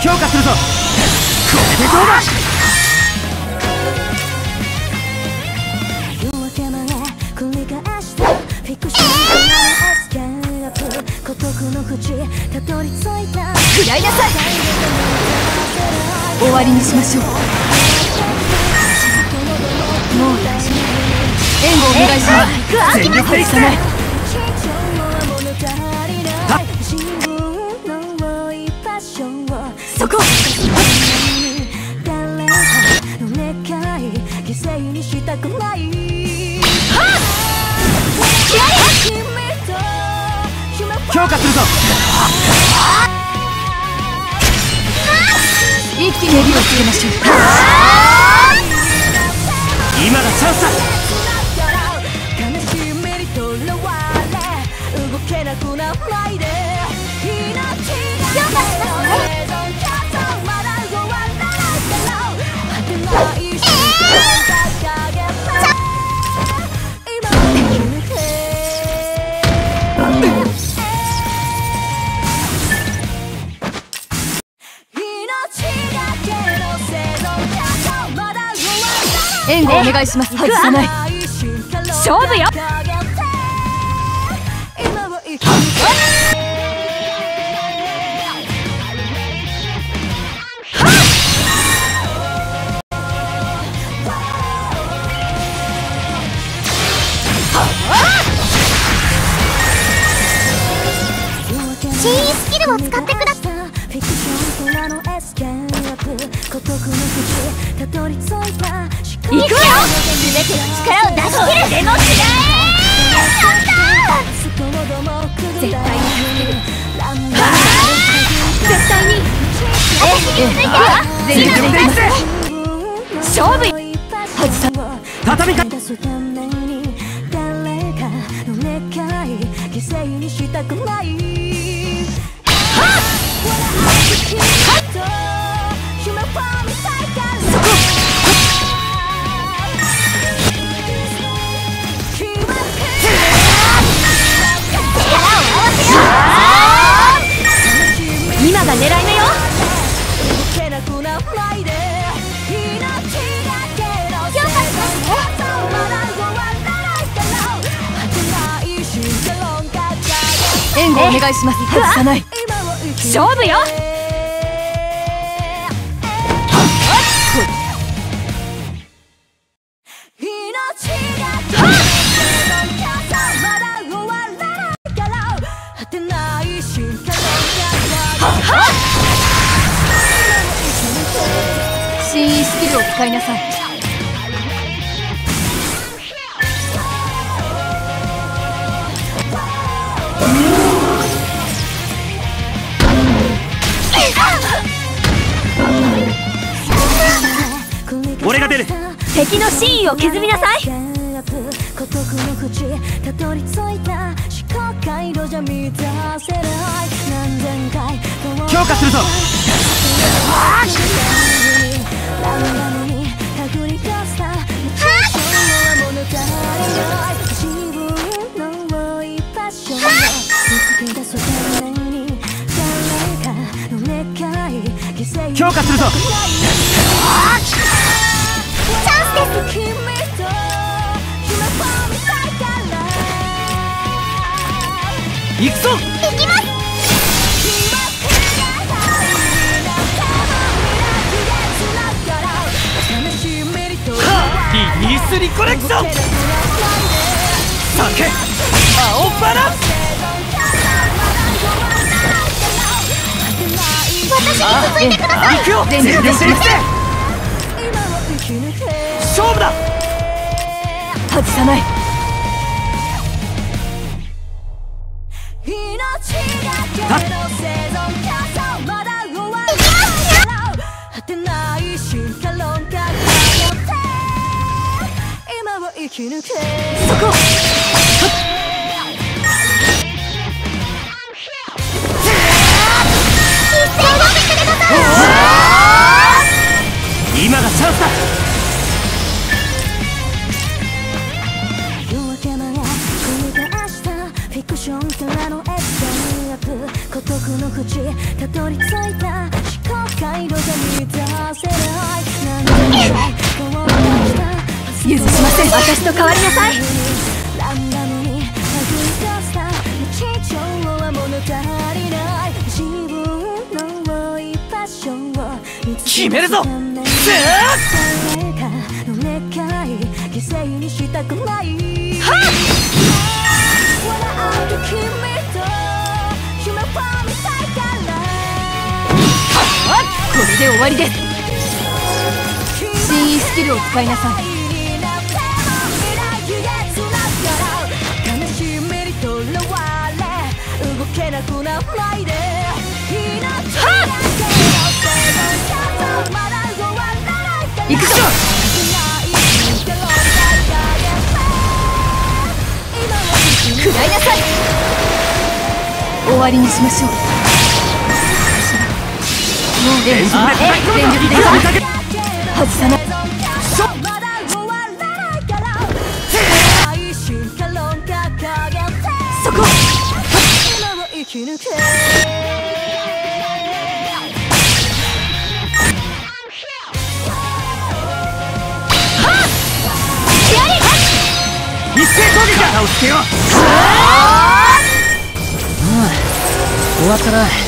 強化するぞ。これでどうだ？食らいなさい。終わりにしましょう。もう大丈夫。援護お願いします。全力でいくぜそ強化するぞ。一気に襟をつけましょう。今がチャンスだ援護お願いします。外さない。勝負よ。今を生き抜新スキルを使っ。てくださいフィクションからのエスケープ孤独の淵たどり着いた行くよ。全ての力を出し切るでの違絶対に。絶対に。え勝負。外さ畳みか化論掲げ援護お願いします。外さない。勝負よ使いなさい。俺が出る。敵の真意を削りなさい。孤独の淵たどり着い。た思考回路じゃ満たせない何千回強化するぞ強化するぞ。チャンスです行くぞ。コレクション酒青バラ私に続いてください行くよ。全力で。勝負だ外さない生きこ今がチャンスだ夜明け。前繰り返したフィクションスケープ孤独の淵たどり着いた思考色が満たせない何も私と変わりなさい。決めるぞ。これで終わりです。新意スキルを使いなさいけなくならないで。命だけの手のまだ終わらないくぞ！食らいなさい！終わりにしましょう。もう練習あ全力で追いかけ外さないき抜け一斉攻撃だをつけよう終わったな